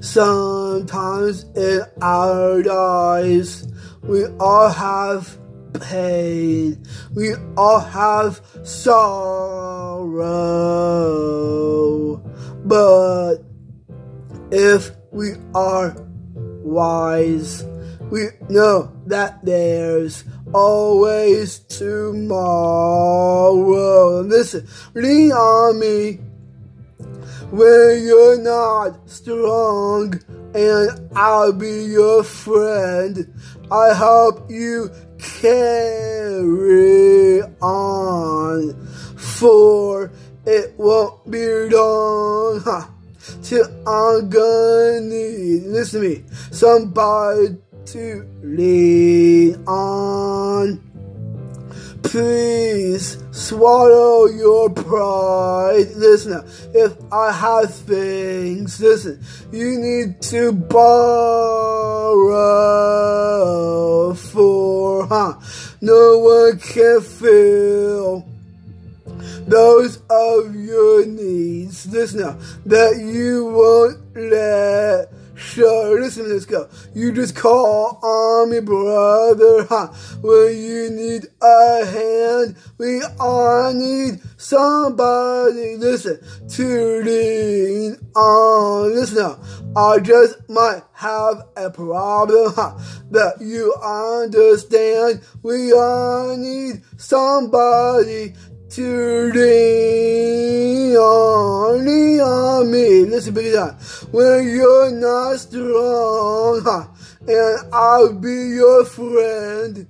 Sometimes in our lives, we all have pain. We all have sorrow. But if we are wise, we know that there's always tomorrow. Listen, lean on me when you're not strong, and I'll be your friend. I help you carry on, for it won't be long. Gonna need, listen to me, somebody to lean on. Please swallow your pride. Listen, if I have things, listen, you need to borrow for, huh? No one can fill those of your needs. Listen now, that you won't let show. Listen this go. You just call on me, brother, huh? When you need a hand, we all need somebody, listen, to lean on. Listen now, I just might have a problem, huh? That you understand. We all need somebody to lean on, me. Listen, big time. When you're not strong, and I'll be your friend.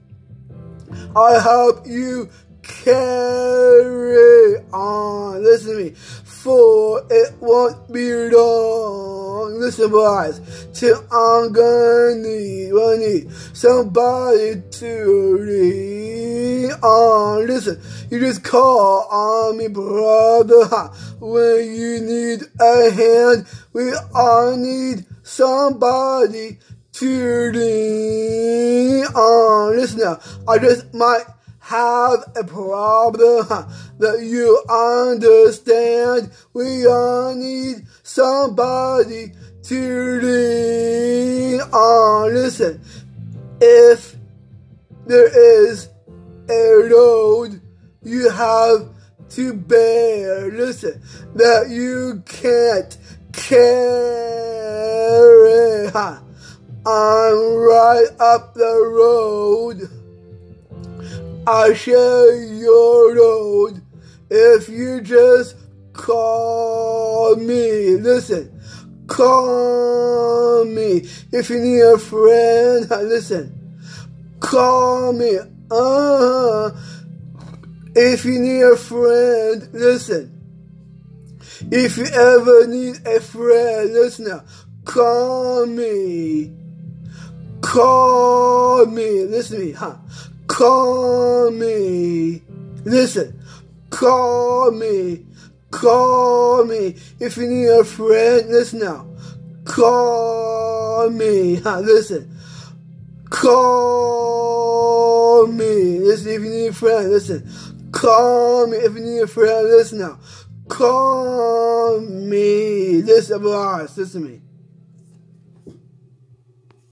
I help you carry on. Listen to me, for it won't be long. Listen, boys, till I'm gonna need, I need somebody to lean on. Listen, you just call on me, brother, when you need a hand. We all need somebody to lean on. Listen now, I just might have a problem that you understand. We all need somebody to lean on. Listen, if there is a load you have to bear, listen, that you can't carry. I'm right up the road. I share your load if you just call me. Listen, call me if you need a friend. Listen, call me. Uh, if you need a friend, listen. If you ever need a friend, listen now. Call me. Call me. Listen to me, huh? Call me. Listen. Call me. Call me. If you need a friend, listen now. Call me. Huh? Listen. Call me. Listen if you need a friend. Listen. Call me if you need a friend. Listen now. Call me. Listen, boys. Listen to me.